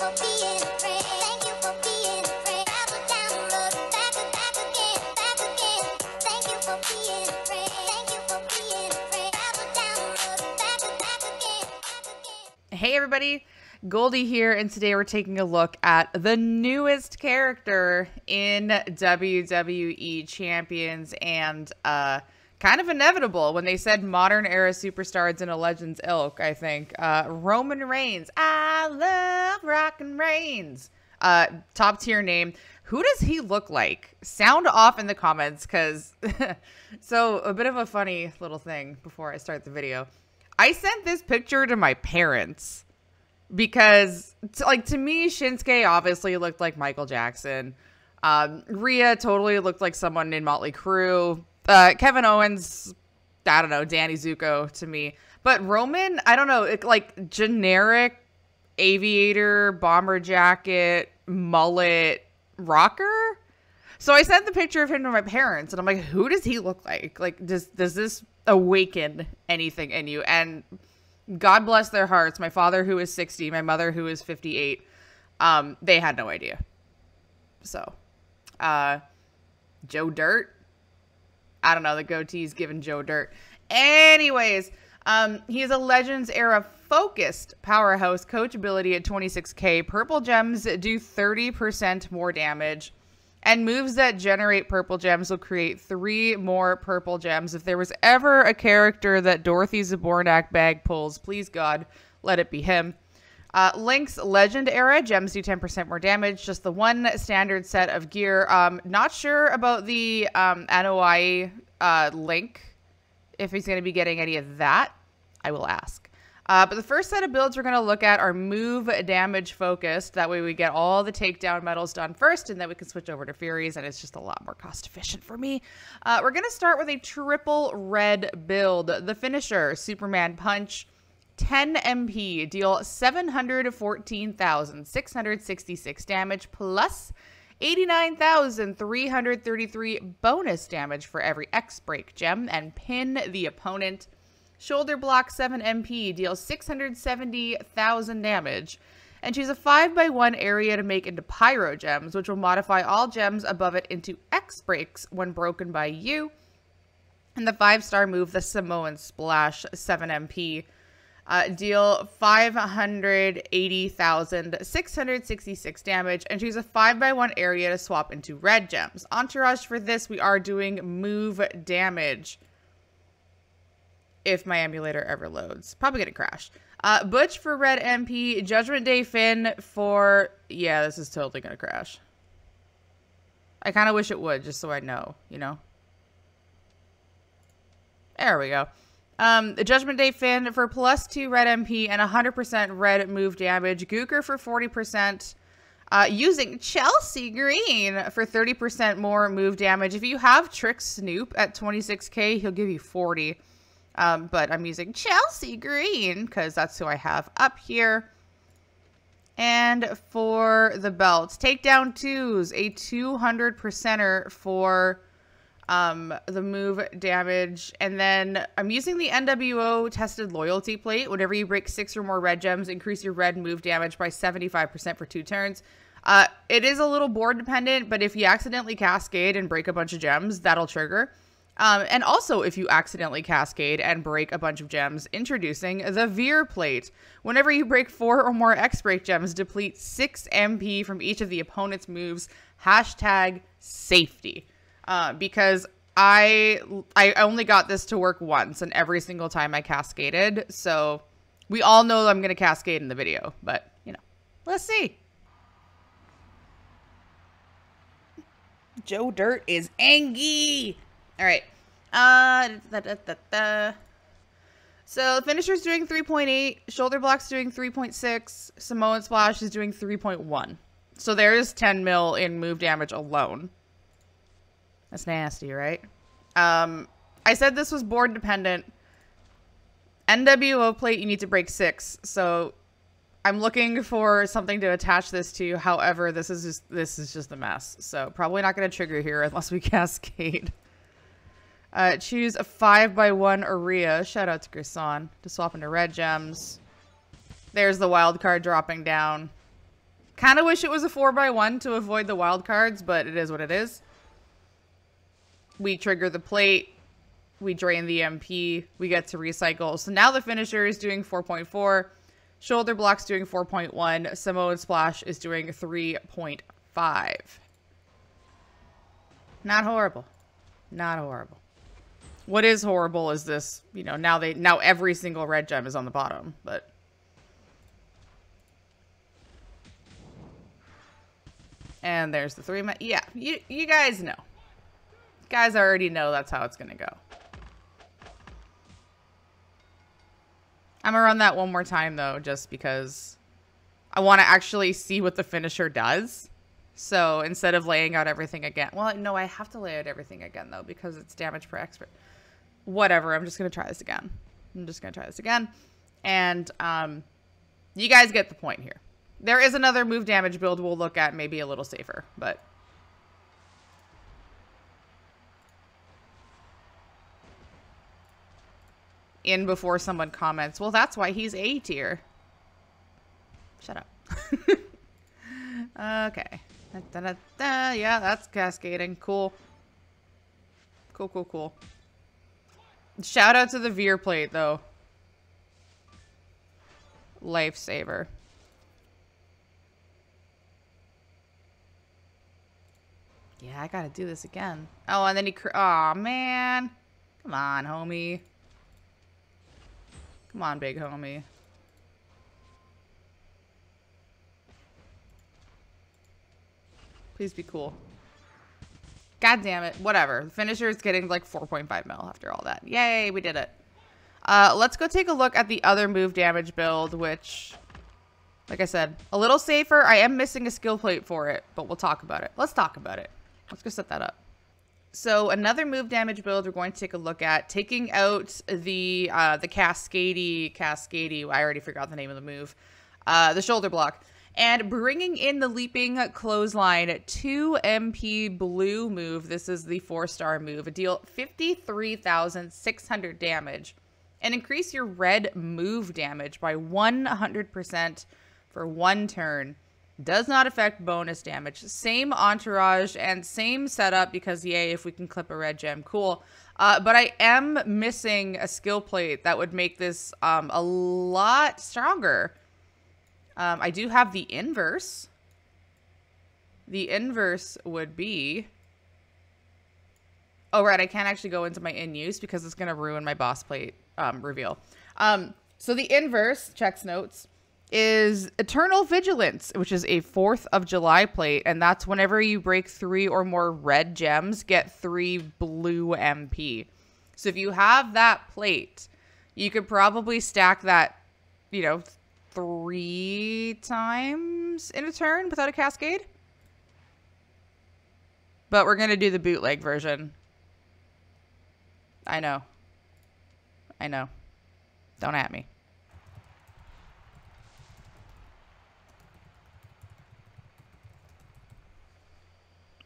Hey everybody, Goldie here, and today we're taking a look at the newest character in WWE Champions and uh kind of inevitable when they said modern era superstars in a Legends ilk, I think. Uh Roman Reigns. I love rockin' Reigns. Uh top tier name. Who does he look like? Sound off in the comments cuz so a bit of a funny little thing before I start the video. I sent this picture to my parents because like to me Shinsuke obviously looked like Michael Jackson. Um, Rhea totally looked like someone in Motley Crue. Uh, Kevin Owens, I don't know, Danny Zuko to me. But Roman, I don't know, it, like generic aviator, bomber jacket, mullet, rocker. So I sent the picture of him to my parents, and I'm like, who does he look like? Like, does does this awaken anything in you? And God bless their hearts. My father, who is 60, my mother, who is 58, um, they had no idea. So, uh, Joe Dirt. I don't know. The goatee's giving Joe Dirt. Anyways, um, he is a Legends era focused powerhouse. Coach ability at 26k. Purple gems do 30% more damage. And moves that generate purple gems will create three more purple gems. If there was ever a character that Dorothy Zbornak bag pulls, please God, let it be him. Uh, Link's Legend era gems do 10% more damage. Just the one standard set of gear. Um, not sure about the um, uh, Link, if he's going to be getting any of that. I will ask. Uh, but the first set of builds we're going to look at are move damage focused. That way we get all the takedown medals done first, and then we can switch over to Furies, and it's just a lot more cost efficient for me. Uh, we're going to start with a triple red build. The finisher, Superman Punch. 10 MP, deal 714,666 damage plus 89,333 bonus damage for every X break gem and pin the opponent. Shoulder block 7 MP, deals 670,000 damage. And choose a 5x1 area to make into Pyro Gems, which will modify all gems above it into X breaks when broken by you. And the 5 star move, the Samoan Splash 7 MP. Uh, deal 580,666 damage and choose a 5x1 area to swap into red gems. Entourage for this, we are doing move damage if my emulator ever loads. Probably gonna crash. Uh, Butch for red MP, Judgment Day Finn for yeah, this is totally gonna crash. I kind of wish it would, just so I know, you know. There we go. Um, the Judgment Day Finn for plus two red MP and 100% red move damage. Gooker for 40%. Uh, using Chelsea Green for 30% more move damage. If you have Trick Snoop at 26k, he'll give you 40. Um, but I'm using Chelsea Green because that's who I have up here. And for the belts, takedown twos, a 200 percenter for um, the move damage. And then I'm using the NWO tested loyalty plate. Whenever you break six or more red gems, increase your red move damage by 75% for two turns. Uh, it is a little board dependent, but if you accidentally cascade and break a bunch of gems, that'll trigger. Um, and also, if you accidentally cascade and break a bunch of gems, introducing the Veer plate. Whenever you break four or more X break gems, deplete 6 MP from each of the opponent's moves. Hashtag safety. Uh, because I I only got this to work once, and every single time I cascaded. So we all know I'm going to cascade in the video, but you know, let's see. Joe Dirt is angry. All right. Uh, da, da, da. So finisher's doing 3.8, shoulder block's doing 3.6, Samoan splash is doing 3.1. So there's 10 mil in move damage alone. That's nasty, right? Um, I said this was board dependent. NWO plate, you need to break six. So I'm looking for something to attach this to. However, this is just this is just a mess. So probably not going to trigger here unless we cascade. Uh, choose a 5 by one Aria. Shout out to Grisan to swap into red gems. There's the wild card dropping down. Kind of wish it was a 4 by one to avoid the wild cards, but it is what it is. We trigger the plate. We drain the MP. We get to recycle. So now the finisher is doing 4.4. Shoulder block's doing 4.1. Samoan Splash is doing 3.5. Not horrible. Not horrible. What is horrible is this, you know, now they now every single red gem is on the bottom, but And there's the three. Yeah, you you guys know. Guys I already know that's how it's gonna go. I'm gonna run that one more time though, just because I want to actually see what the finisher does. So instead of laying out everything again, well, no, I have to lay out everything again though because it's damage per expert. Whatever, I'm just gonna try this again. I'm just gonna try this again, and um, you guys get the point here. There is another move damage build we'll look at, maybe a little safer, but in before someone comments, well, that's why he's A tier. Shut up. okay. Da, da, da, yeah, that's cascading. Cool. Cool, cool, cool. Shout out to the veer plate, though. Lifesaver. Yeah, I gotta do this again. Oh, and then he... oh man. Come on, homie. Come on, big homie. Please be cool. God damn it. Whatever. The finisher is getting like 4.5 mil after all that. Yay, we did it. Uh, let's go take a look at the other move damage build, which, like I said, a little safer. I am missing a skill plate for it, but we'll talk about it. Let's talk about it. Let's go set that up. So another move damage build we're going to take a look at, taking out the uh, the Cascady, Cascady, I already forgot the name of the move, uh, the shoulder block, and bringing in the Leaping Clothesline 2 MP blue move. This is the four star move. Deal 53,600 damage and increase your red move damage by 100% for one turn does not affect bonus damage. Same entourage and same setup because, yay, if we can clip a red gem, cool. Uh, but I am missing a skill plate that would make this um, a lot stronger. Um, I do have the inverse. The inverse would be... Oh, right, I can't actually go into my in use because it's going to ruin my boss plate um, reveal. Um, so the inverse, checks notes, is Eternal Vigilance, which is a 4th of July plate. And that's whenever you break three or more red gems, get three blue MP. So if you have that plate, you could probably stack that, you know, three times in a turn without a cascade. But we're going to do the bootleg version. I know. I know. Don't at me.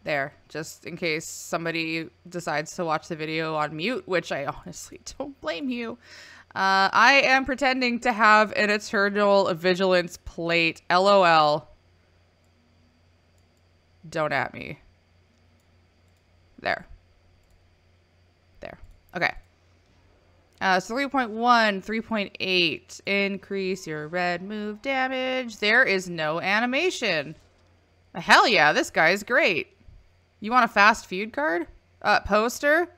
There just in case somebody decides to watch the video on mute which i honestly don't blame you. Uh, i am pretending to have an eternal vigilance plate. Lol don't at me. There. There. Okay. Uh, so 3.1 3.8 increase your red move damage. There is no animation. Hell yeah this guy is great you want a fast feud card? Uh, poster?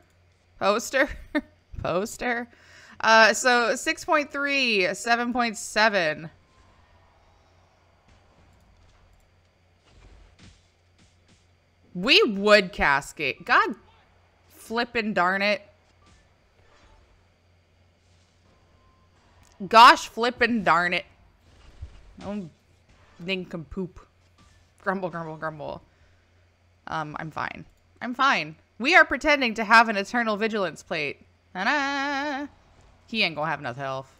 Poster? poster? Uh, so 6.3, 7.7. We would cascade. God flippin' darn it. Gosh flippin' darn it. Oh, nincompoop. Grumble, grumble, grumble. Um, I'm fine. I'm fine. We are pretending to have an eternal vigilance plate. Ta-da! He ain't gonna have enough health.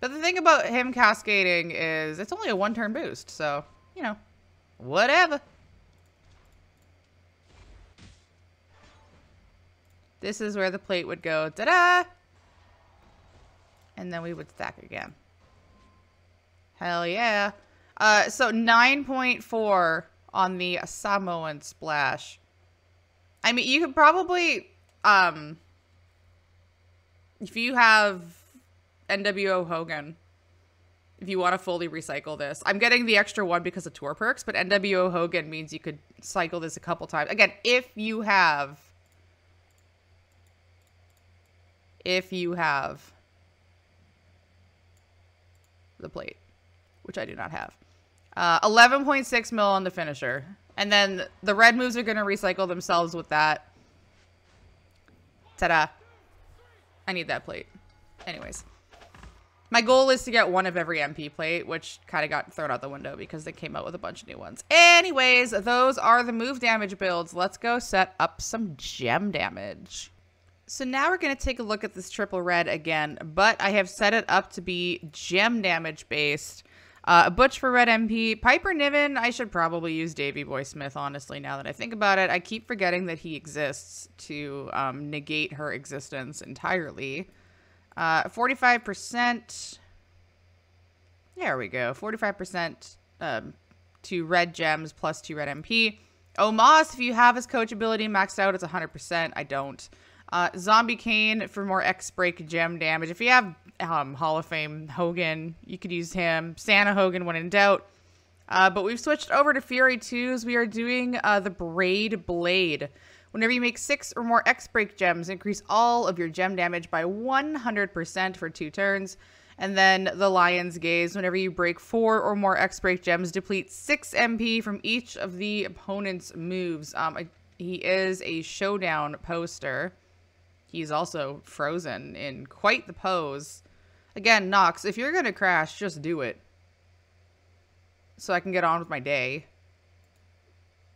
But the thing about him cascading is it's only a one turn boost, so, you know, whatever. This is where the plate would go, ta-da! And then we would stack again. Hell yeah. Uh, so 9.4 on the Samoan splash. I mean, you could probably, um, if you have NWO Hogan, if you want to fully recycle this, I'm getting the extra one because of tour perks, but NWO Hogan means you could cycle this a couple times. Again, if you have, if you have the plate, which I do not have. Uh, 11.6 mil on the finisher. And then the red moves are going to recycle themselves with that. Ta-da. I need that plate. Anyways. My goal is to get one of every MP plate, which kind of got thrown out the window because they came out with a bunch of new ones. Anyways, those are the move damage builds. Let's go set up some gem damage. So now we're going to take a look at this triple red again, but I have set it up to be gem damage based. Uh, Butch for Red MP. Piper Niven, I should probably use Davey Boy Smith, honestly, now that I think about it. I keep forgetting that he exists to um, negate her existence entirely. Uh, 45%. There we go. 45% um, to red gems plus two red MP. Omos, if you have his coach ability maxed out, it's 100%. I don't. Uh, Zombie Kane for more X break gem damage. If you have um, Hall of Fame Hogan, you could use him. Santa Hogan when in doubt. Uh, but we've switched over to Fury 2s. We are doing uh, the Braid Blade. Whenever you make six or more X break gems, increase all of your gem damage by 100% for two turns. And then the Lion's Gaze. Whenever you break four or more X break gems, deplete six MP from each of the opponent's moves. Um, he is a showdown poster. He's also frozen in quite the pose. Again, Nox, if you're to crash, just do it. So I can get on with my day.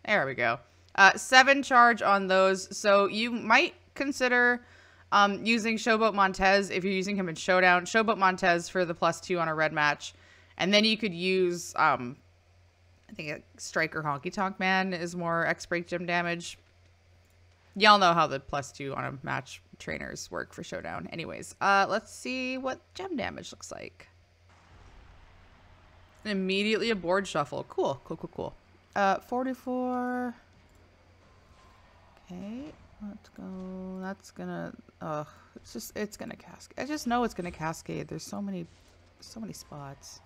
There we go. Uh, seven charge on those. So you might consider um, using Showboat Montez if you're using him in Showdown. Showboat Montez for the plus two on a red match. And then you could use, um, I think a Striker Honky Tonk Man is more X break gem damage. Y'all know how the plus two on a match trainers work for Showdown. Anyways, uh, let's see what gem damage looks like. Immediately a board shuffle. Cool, cool, cool, cool. Uh, 44. Okay, let's go. That's gonna, ugh, it's just, it's gonna cascade. I just know it's gonna cascade. There's so many, so many spots.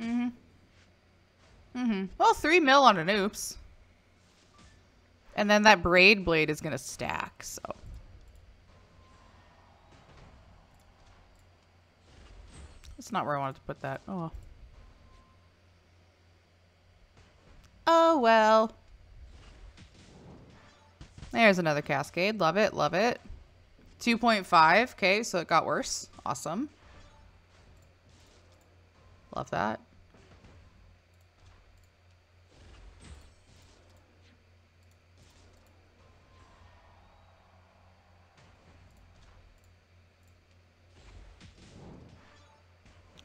Mm-hmm. Mm-hmm. Well, three mil on an oops. And then that braid blade is going to stack, so. That's not where I wanted to put that. Oh. Oh, well. There's another cascade. Love it, love it. 2.5. Okay, so it got worse. Awesome. Love that.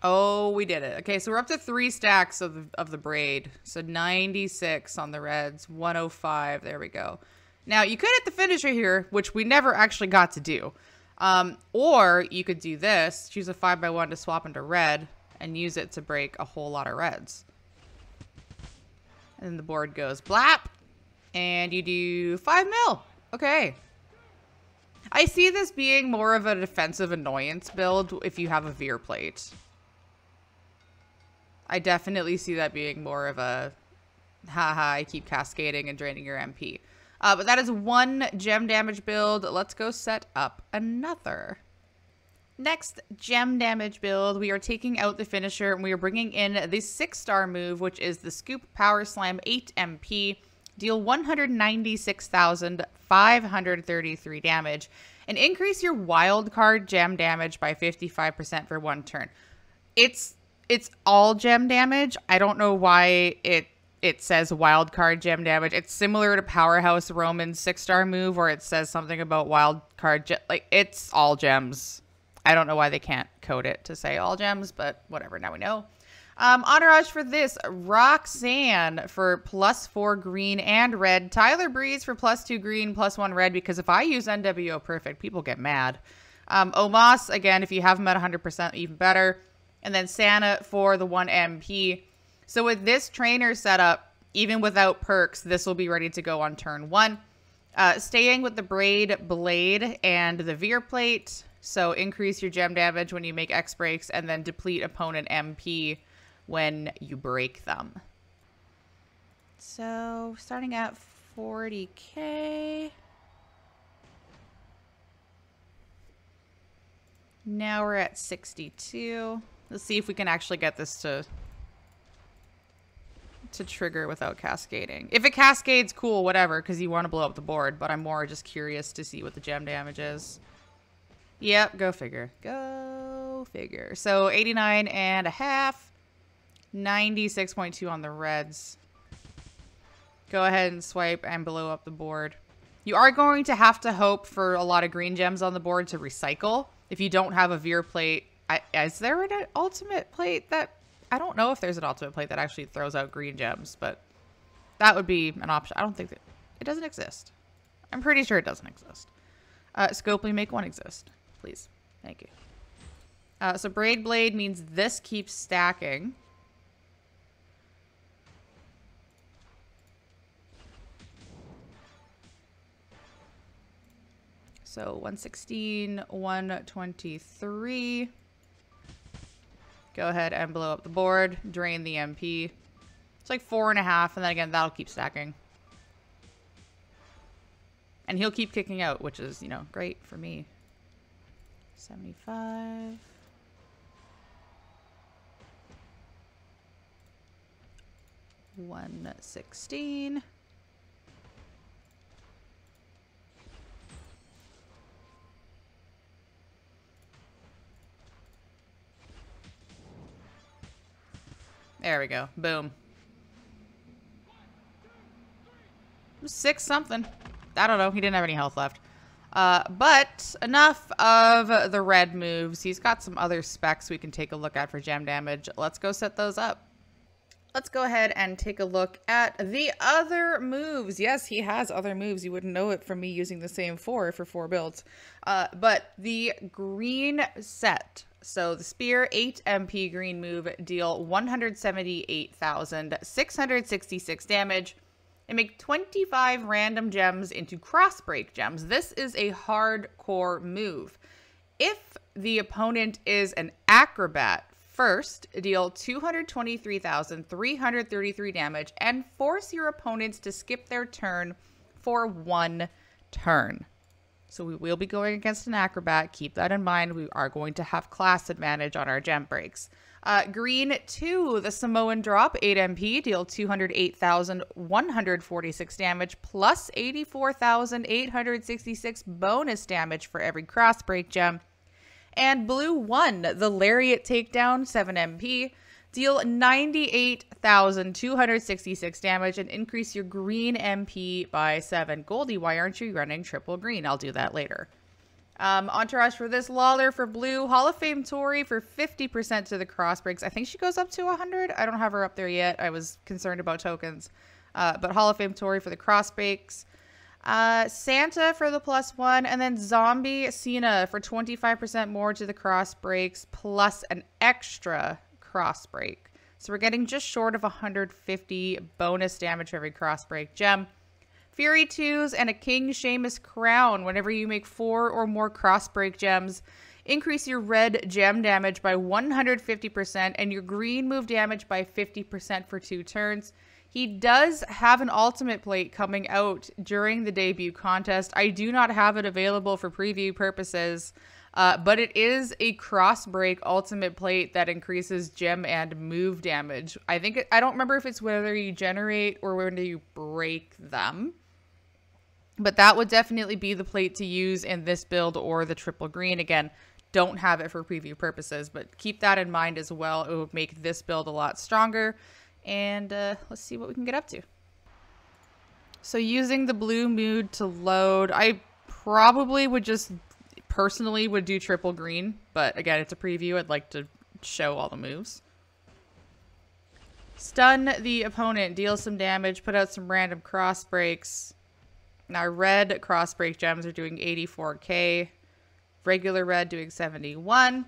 Oh, we did it. Okay, so we're up to three stacks of the, of the braid. So 96 on the reds, 105. There we go. Now, you could hit the finisher here, which we never actually got to do. Um, or you could do this, choose a 5 by one to swap into red, and use it to break a whole lot of reds. And the board goes blap, and you do 5 mil. Okay. I see this being more of a defensive annoyance build if you have a veer plate. I definitely see that being more of a haha, I keep cascading and draining your MP. Uh, but that is one gem damage build. Let's go set up another. Next gem damage build, we are taking out the finisher and we are bringing in the six star move, which is the Scoop Power Slam 8 MP. Deal 196,533 damage and increase your wild card gem damage by 55% for one turn. It's it's all gem damage. I don't know why it it says wild card gem damage. It's similar to Powerhouse Roman's six star move where it says something about wild card like it's all gems. I don't know why they can't code it to say all gems, but whatever. Now we know. Um, entourage for this Roxanne for plus four green and red. Tyler Breeze for plus two green, plus one red. Because if I use NWO Perfect, people get mad. Um, Omos, again, if you have him at 100%, even better. And then Santa for the 1 MP. So with this trainer setup, even without perks, this will be ready to go on turn 1. Uh, staying with the Braid Blade and the Veer Plate. So increase your gem damage when you make X breaks and then deplete opponent MP when you break them. So starting at 40k. Now we're at 62. Let's see if we can actually get this to to trigger without cascading. If it cascades, cool, whatever, because you want to blow up the board, but I'm more just curious to see what the gem damage is. Yep, go figure. Go figure. So 89 and a half. 96.2 on the reds. Go ahead and swipe and blow up the board. You are going to have to hope for a lot of green gems on the board to recycle. If you don't have a veer plate, I, is there an ultimate plate that... I don't know if there's an ultimate plate that actually throws out green gems, but that would be an option. I don't think that... It doesn't exist. I'm pretty sure it doesn't exist. Uh, Scopely, make one exist, please. Thank you. Uh, so Braid Blade means this keeps stacking. So 116, 123. Go ahead and blow up the board. Drain the MP. It's like four and a half, and then again, that'll keep stacking. And he'll keep kicking out, which is, you know, great for me. 75. One sixteen. There we go. Boom. Six something. I don't know. He didn't have any health left. Uh, but enough of the red moves. He's got some other specs we can take a look at for gem damage. Let's go set those up. Let's go ahead and take a look at the other moves. Yes, he has other moves. You wouldn't know it from me using the same four for four builds. Uh, but the green set so the spear 8 MP green move deal 178,666 damage and make 25 random gems into crossbreak gems. This is a hardcore move. If the opponent is an acrobat, first deal 223,333 damage and force your opponents to skip their turn for one turn. So we will be going against an acrobat. Keep that in mind. We are going to have class advantage on our gem breaks. Uh, green 2, the Samoan drop, 8 MP, deal 208,146 damage plus 84,866 bonus damage for every cross break gem. And blue 1, the Lariat takedown, 7 MP, deal 98,266 damage and increase your green MP by 7. Goldie, why aren't you running triple green? I'll do that later. Um, entourage for this, Lawler for blue, Hall of Fame Torrie for 50% to the cross breaks. I think she goes up to 100. I don't have her up there yet. I was concerned about tokens. Uh, but Hall of Fame Torrie for the cross breaks. Uh, Santa for the plus one, and then Zombie Cena for 25% more to the cross breaks, plus an extra cross break. So we're getting just short of 150 bonus damage every cross break gem. Fury 2s and a King Sheamus crown. Whenever you make four or more cross break gems, increase your red gem damage by 150% and your green move damage by 50% for two turns. He does have an ultimate plate coming out during the debut contest. I do not have it available for preview purposes. Uh, but it is a cross break ultimate plate that increases gem and move damage. I think it, I don't remember if it's whether you generate or when you break them. But that would definitely be the plate to use in this build or the triple green. Again, don't have it for preview purposes, but keep that in mind as well. It would make this build a lot stronger. And uh, let's see what we can get up to. So using the blue mood to load, I probably would just personally would do triple green, but again, it's a preview. I'd like to show all the moves. Stun the opponent, deal some damage, put out some random cross breaks. Now red cross break gems are doing 84k. regular red doing 71.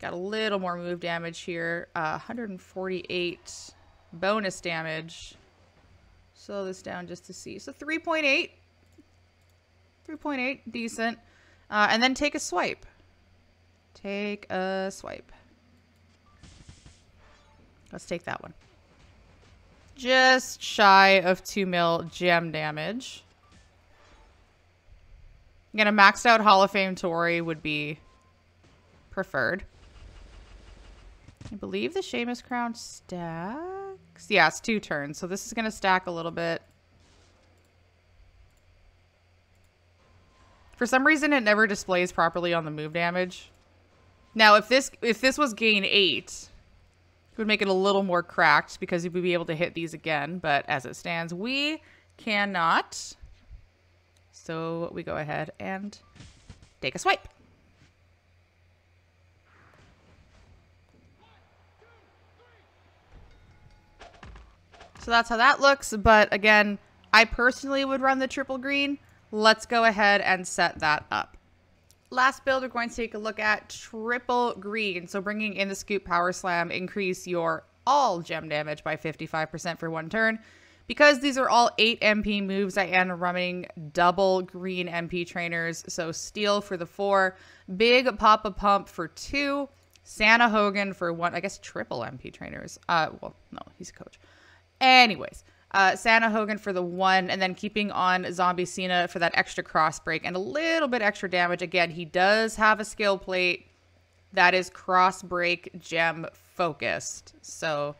Got a little more move damage here. Uh, 148 bonus damage. Slow this down just to see. So 3.8. 3.8, decent. Uh, and then take a swipe. Take a swipe. Let's take that one. Just shy of 2 mil gem damage. Again, a maxed out Hall of Fame Torrie would be preferred. I believe the Sheamus crown stacks. Yeah, it's two turns, so this is going to stack a little bit. For some reason, it never displays properly on the move damage. Now, if this if this was gain eight, it would make it a little more cracked because you would be able to hit these again. But as it stands, we cannot. So we go ahead and take a swipe. So that's how that looks. But again, I personally would run the triple green. Let's go ahead and set that up. Last build, we're going to take a look at triple green. So bringing in the Scoop Power Slam, increase your all gem damage by 55% for one turn. Because these are all 8 MP moves, I am running double green MP trainers. So Steel for the 4, Big Papa Pump for 2, Santa Hogan for 1, I guess triple MP trainers. Uh, well, no, he's a coach. Anyways, uh, Santa Hogan for the 1, and then keeping on Zombie Cena for that extra cross break and a little bit extra damage. Again, he does have a skill plate that is cross break gem focused. So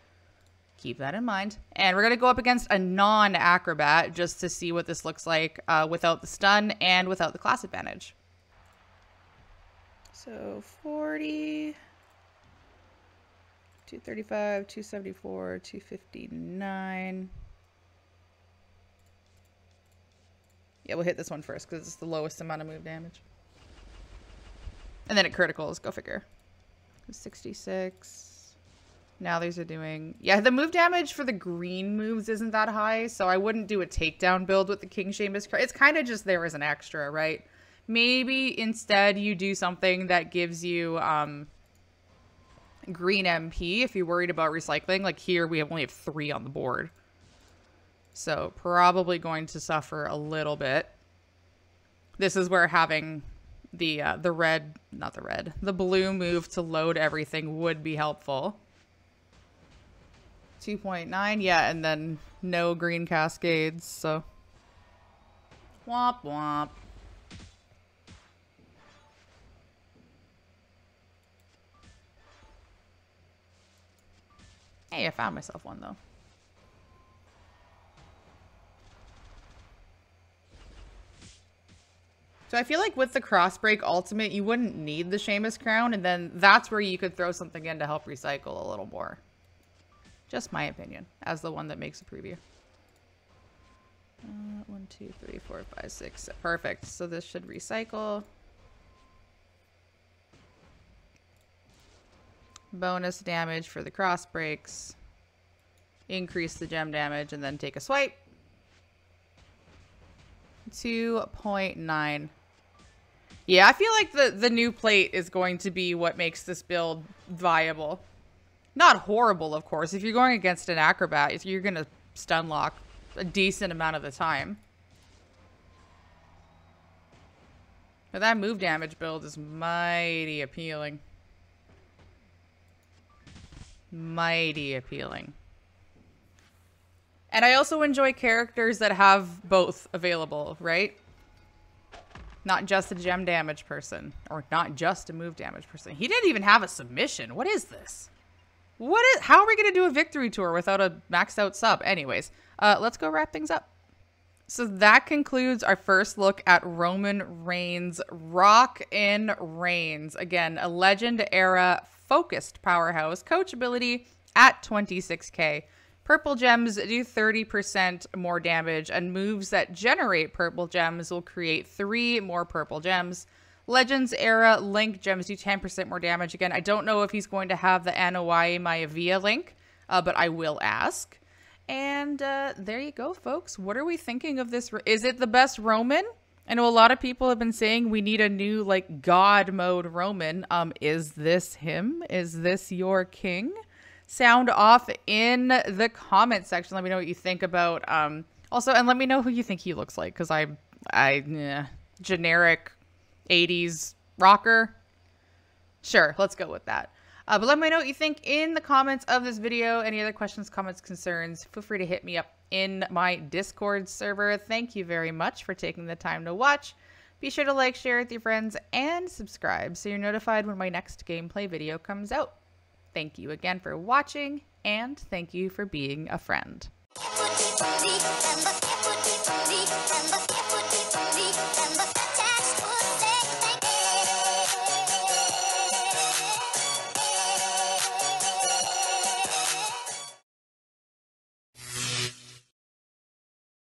keep that in mind. And we're going to go up against a non-acrobat just to see what this looks like uh, without the stun and without the class advantage. So 40, 235, 274, 259. Yeah, we'll hit this one first because it's the lowest amount of move damage. And then it criticals, go figure. 66. Now these are doing... Yeah, the move damage for the green moves isn't that high, so I wouldn't do a takedown build with the King Sheamus. It's kind of just there as an extra, right? Maybe instead you do something that gives you um, green MP if you're worried about recycling. Like here, we only have three on the board. So probably going to suffer a little bit. This is where having the uh, the red, not the red, the blue move to load everything would be helpful. 2.9, yeah, and then no green cascades, so. Womp womp. Hey, I found myself one, though. So I feel like with the Crossbreak Ultimate, you wouldn't need the Sheamus Crown, and then that's where you could throw something in to help recycle a little more. Just my opinion, as the one that makes a preview. Uh, one, two, three, four, five, six. Perfect. So this should recycle. Bonus damage for the cross breaks. Increase the gem damage and then take a swipe. 2.9. Yeah, I feel like the, the new plate is going to be what makes this build viable. Not horrible, of course. If you're going against an acrobat, you're going to stun lock a decent amount of the time. But that move damage build is mighty appealing. Mighty appealing. And I also enjoy characters that have both available, right? Not just a gem damage person. Or not just a move damage person. He didn't even have a submission. What is this? What is? How are we to do a victory tour without a maxed out sub? Anyways, uh, let's go wrap things up. So that concludes our first look at Roman Reigns, Rock in Reigns. Again, a legend era focused powerhouse, coachability at 26k. Purple gems do 30% more damage, and moves that generate purple gems will create three more purple gems. Legends era Link gems do 10% more damage. Again, I don't know if he's going to have the Anoa'i Maivia link, uh, but I will ask. And uh, there you go, folks. What are we thinking of this? Is it the best Roman? I know a lot of people have been saying we need a new like God mode Roman. Um, is this him? Is this your king? Sound off in the comment section. Let me know what you think about. Um, also, and let me know who you think he looks like because I, I, yeah, generic, '80s rocker. Sure, let's go with that. Uh, but let me know what you think in the comments of this video. Any other questions, comments, concerns, feel free to hit me up in my Discord server. Thank you very much for taking the time to watch. Be sure to like, share with your friends, and subscribe so you're notified when my next gameplay video comes out. Thank you again for watching, and thank you for being a friend.